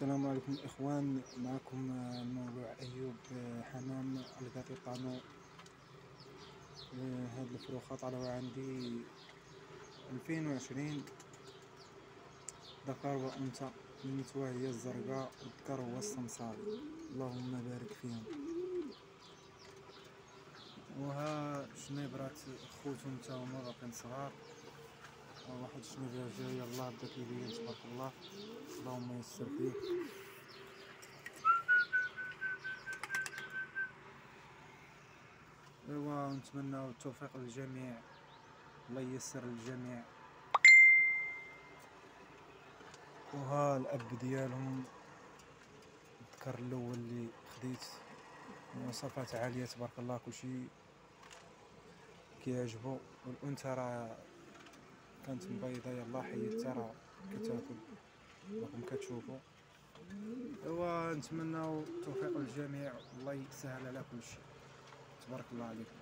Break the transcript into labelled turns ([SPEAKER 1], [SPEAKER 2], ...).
[SPEAKER 1] السلام عليكم الاخوان معكم آه، الموضوع أيوب آه، حمام القطيطانو آه، هاد الفروخة طلعوا عندي ألفين وعشرين ذكر وأنثى النسوة هي الزرقاء والذكر هو السمساري اللهم بارك فيهم. وها شنيبرات خوتهم تا هما باقيين صغار. واحد الشنيبرة جاية يلاه بدات يبين تبارك الله. اللهم يسر فيه أيوا نتمنى التوفيق للجميع. الله ييسر للجميع. وها الأب ديالهم. الذكر الأول اللي خديت. مواصفات عالية تبارك الله كلشي كيعجبو. والأنثى راه كانت مبيضه يلا حيدتها راه كتاكل. راكم كتشوفوا ايوا نتمناو التوفيق للجميع. والله يسهل على كلشي تبارك الله عليكم.